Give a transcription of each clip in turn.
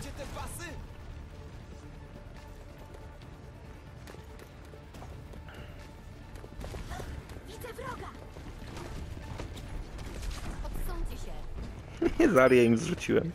Gdzie te pasy? Widzę wroga! Odsuńcie się! Nie Zarię im zrzuciłem.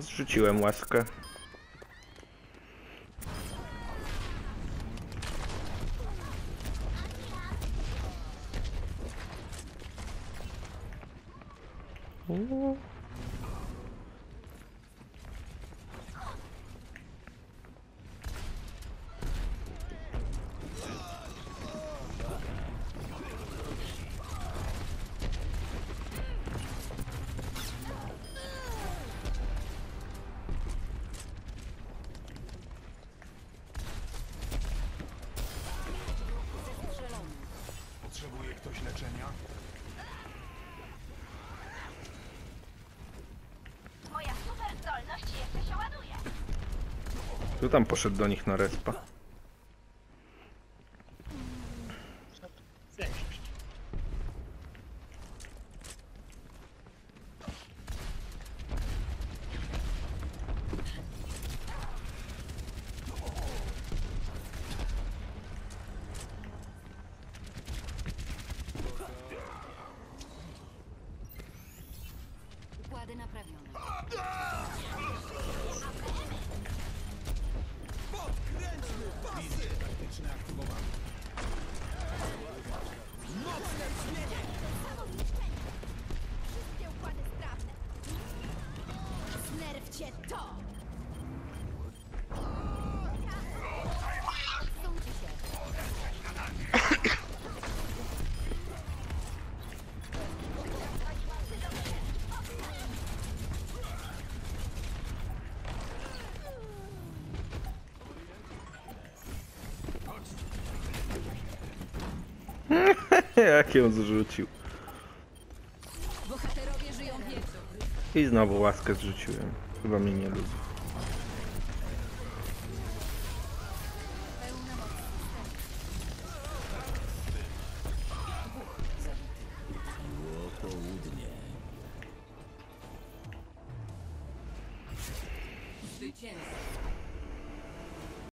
Zrzuciłem łaskę. Uuu. Tu tam poszedł do nich na respa. Układy naprawione. Znerwcie to! Odsuńcie się! Jak ją zrzucił. Bohaterowie żyją wieczór! I znowu łaskę zrzuciłem. Chyba mnie nie lubi. Zwycięstwo.